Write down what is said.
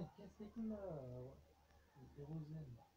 Qu'est-ce que c'est que Le kérosène.